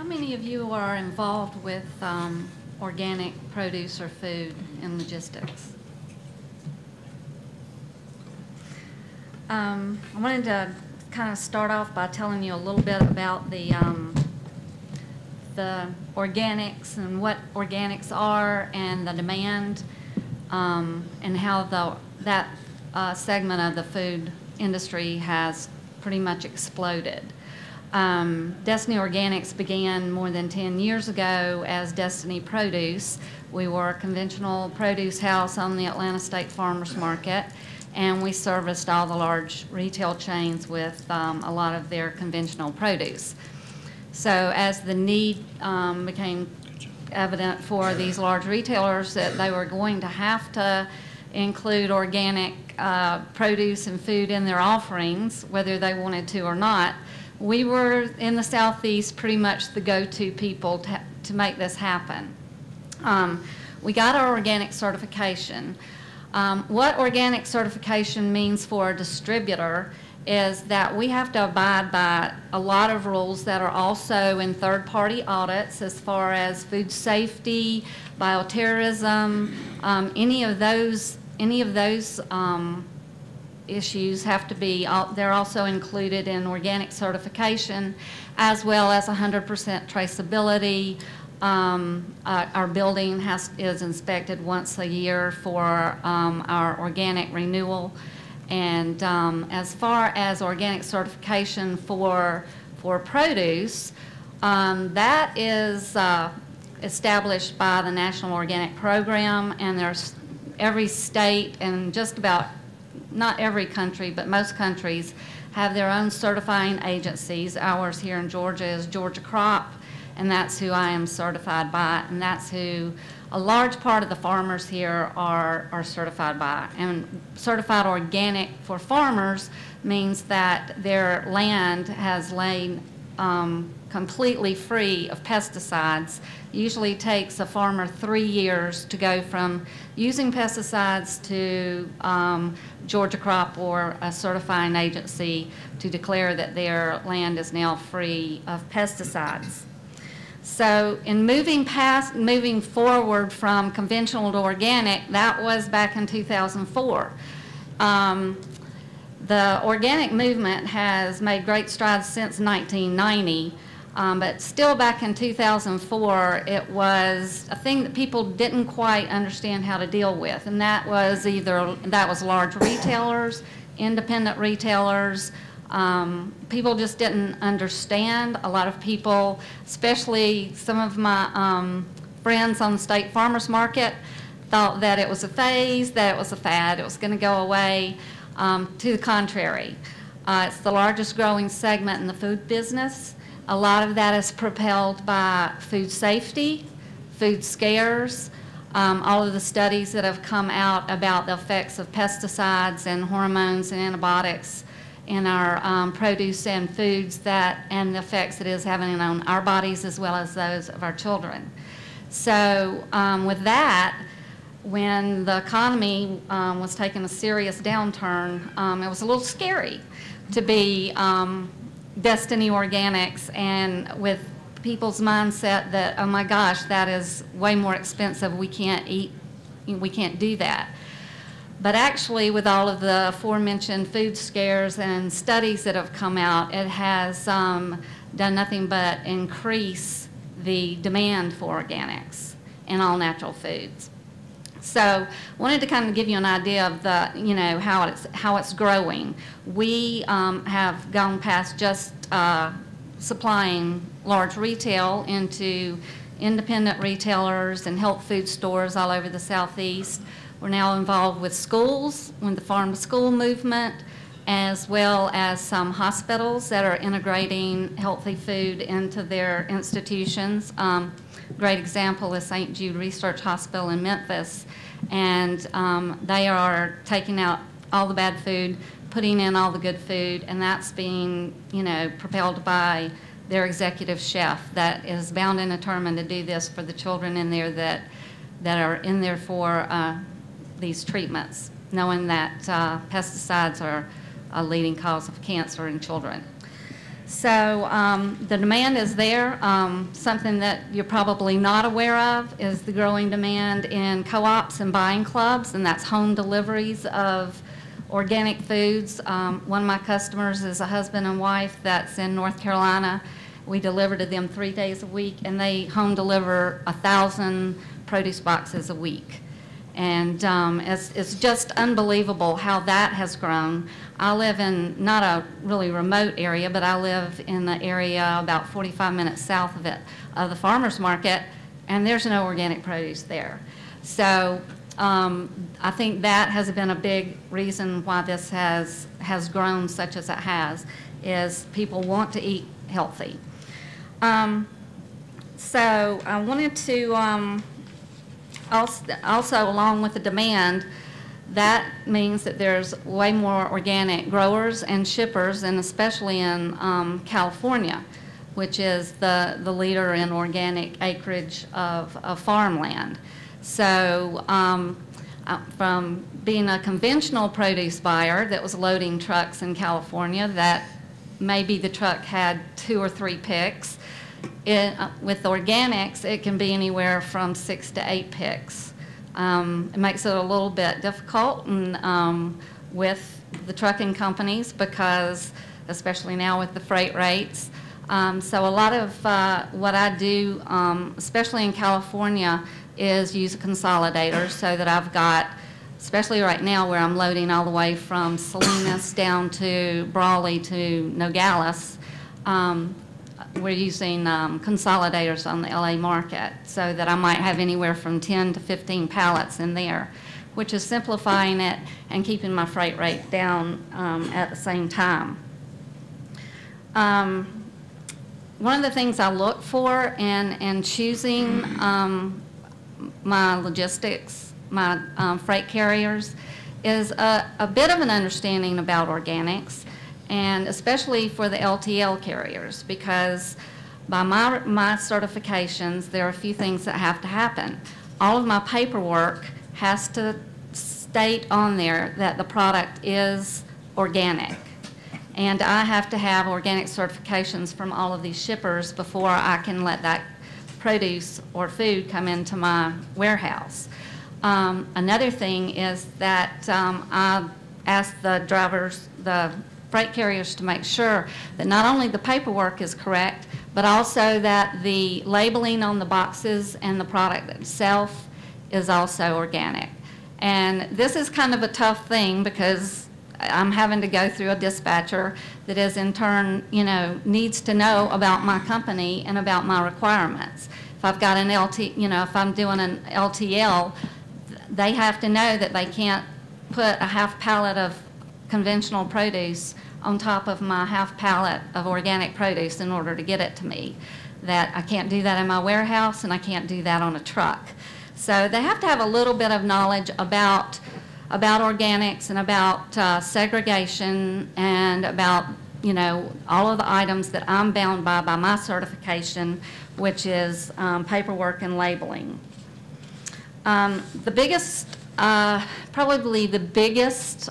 How many of you are involved with um, organic produce or food and logistics? Um, I wanted to kind of start off by telling you a little bit about the, um, the organics and what organics are and the demand um, and how the, that uh, segment of the food industry has pretty much exploded. Um, Destiny Organics began more than 10 years ago as Destiny Produce. We were a conventional produce house on the Atlanta State Farmers Market, and we serviced all the large retail chains with um, a lot of their conventional produce. So as the need um, became evident for these large retailers that they were going to have to include organic uh, produce and food in their offerings, whether they wanted to or not, we were in the southeast pretty much the go-to people to, to make this happen. Um, we got our organic certification. Um, what organic certification means for a distributor is that we have to abide by a lot of rules that are also in third-party audits as far as food safety, bioterrorism, um, any of those, any of those um, issues have to be, they're also included in organic certification, as well as 100% traceability. Um, uh, our building has, is inspected once a year for um, our organic renewal. And um, as far as organic certification for, for produce, um, that is uh, established by the National Organic Program, and there's every state and just about not every country, but most countries have their own certifying agencies. Ours here in Georgia is Georgia Crop, and that's who I am certified by, and that's who a large part of the farmers here are, are certified by. And certified organic for farmers means that their land has lain um, completely free of pesticides. Usually takes a farmer three years to go from using pesticides to um, Georgia Crop or a certifying agency to declare that their land is now free of pesticides. So in moving past, moving forward from conventional to organic, that was back in 2004. Um, the organic movement has made great strides since 1990. Um, but still back in 2004, it was a thing that people didn't quite understand how to deal with. And that was either, that was large retailers, independent retailers. Um, people just didn't understand. A lot of people, especially some of my um, friends on the state farmers market, thought that it was a phase, that it was a fad, it was going to go away. Um, to the contrary, uh, it's the largest growing segment in the food business. A lot of that is propelled by food safety, food scares, um, all of the studies that have come out about the effects of pesticides and hormones and antibiotics in our um, produce and foods that and the effects it is having on our bodies as well as those of our children. So um, with that, when the economy um, was taking a serious downturn, um, it was a little scary to be um, Destiny Organics and with people's mindset that, oh my gosh, that is way more expensive. We can't eat, we can't do that. But actually, with all of the aforementioned food scares and studies that have come out, it has um, done nothing but increase the demand for organics and all natural foods. So wanted to kind of give you an idea of the, you know, how it's, how it's growing. We um, have gone past just uh, supplying large retail into independent retailers and health food stores all over the southeast. We're now involved with schools, with the farm school movement, as well as some hospitals that are integrating healthy food into their institutions. Um, great example is St. Jude Research Hospital in Memphis, and um, they are taking out all the bad food, putting in all the good food, and that's being, you know, propelled by their executive chef that is bound and determined to do this for the children in there that that are in there for uh, these treatments, knowing that uh, pesticides are a leading cause of cancer in children. So um, the demand is there. Um, Something that you're probably not aware of is the growing demand in co-ops and buying clubs, and that's home deliveries of organic foods. Um, One of my customers is a husband and wife that's in North Carolina. We deliver to them three days a week, and they home deliver a 1,000 produce boxes a week. And um, it's, it's just unbelievable how that has grown. I live in not a really remote area, but I live in the area about 45 minutes south of it, of the farmer's market, and there's no organic produce there. So um, I think that has been a big reason why this has, has grown such as it has, is people want to eat healthy. Um, So I wanted to um, also, also along with the demand, that means that there's way more organic growers and shippers, and especially in um, California, which is the, the leader in organic acreage of, of farmland. So um, uh, from being a conventional produce buyer that was loading trucks in California, that maybe the truck had two or three picks, uh, with organics, it can be anywhere from six to eight picks. Um, it makes it a little bit difficult and, um, with the trucking companies because, especially now with the freight rates. Um, so a lot of uh, what I do, um, especially in California, is use a consolidator so that I've got, especially right now where I'm loading all the way from Salinas down to Brawley to Nogales. Um, we're using um, consolidators on the LA market so that I might have anywhere from 10 to 15 pallets in there, which is simplifying it and keeping my freight rate down um, at the same time. Um, One of the things I look for in, in choosing um, my logistics, my um, freight carriers, is a, a bit of an understanding about organics and especially for the LTL carriers, because by my, my certifications, there are a few things that have to happen. All of my paperwork has to state on there that the product is organic. And I have to have organic certifications from all of these shippers before I can let that produce or food come into my warehouse. Um, another thing is that um, I ask the drivers, the freight carriers to make sure that not only the paperwork is correct, but also that the labeling on the boxes and the product itself is also organic. And this is kind of a tough thing because I'm having to go through a dispatcher that is in turn, you know, needs to know about my company and about my requirements. If I've got an LT, you know, if I'm doing an LTL, they have to know that they can't put a half pallet of conventional produce on top of my half pallet of organic produce in order to get it to me. That I can't do that in my warehouse and I can't do that on a truck. So they have to have a little bit of knowledge about, about organics and about uh, segregation and about, you know, all of the items that I'm bound by by my certification, which is um, paperwork and labeling. Um, The biggest, uh, probably the biggest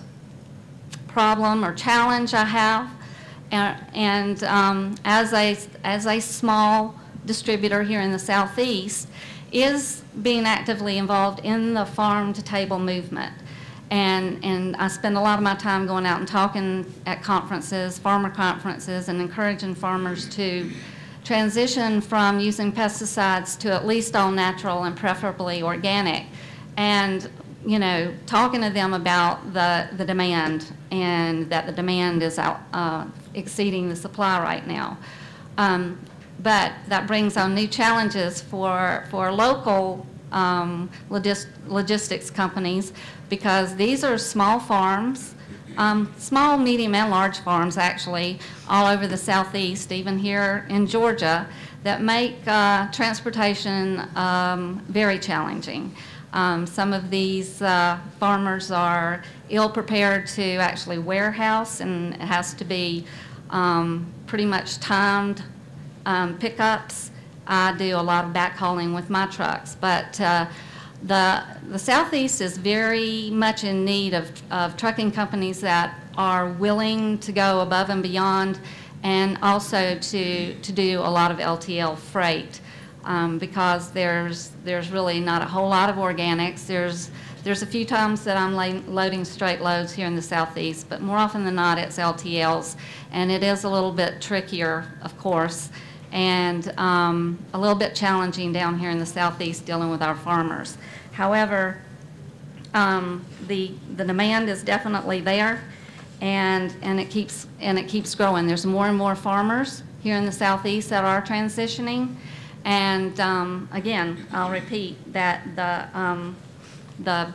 problem or challenge I have. And, and um, as, a, as a small distributor here in the southeast, is being actively involved in the farm to table movement. And, and I spend a lot of my time going out and talking at conferences, farmer conferences, and encouraging farmers to transition from using pesticides to at least all natural and preferably organic. And you know, talking to them about the, the demand and that the demand is out, uh, exceeding the supply right now. Um, but that brings on new challenges for, for local um, logis- logistics companies because these are small farms, um, small, medium, and large farms actually, all over the southeast, even here in Georgia, that make uh, transportation um, very challenging. Um, Some of these uh, farmers are ill-prepared to actually warehouse, and it has to be um, pretty much timed um, pickups. I do a lot of backhauling with my trucks, but uh, the, the Southeast is very much in need of, of trucking companies that are willing to go above and beyond and also to, to do a lot of LTL freight um, because there's, there's really not a whole lot of organics. There's, there's a few times that I'm loading straight loads here in the southeast, but more often than not, it's LTLs. And it is a little bit trickier, of course, and um, a little bit challenging down here in the southeast dealing with our farmers. However, um, the, the demand is definitely there, and, and it keeps, and it keeps growing. There's more and more farmers here in the southeast that are transitioning. And um, again, I'll repeat that the, um, the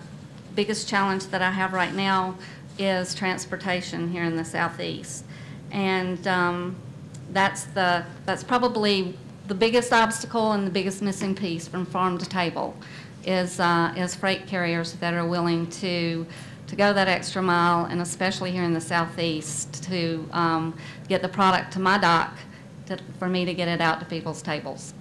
biggest challenge that I have right now is transportation here in the southeast. And um, that's the, that's probably the biggest obstacle and the biggest missing piece from farm to table is, uh, is freight carriers that are willing to, to go that extra mile, and especially here in the southeast, to um, get the product to my dock to, for me to get it out to people's tables.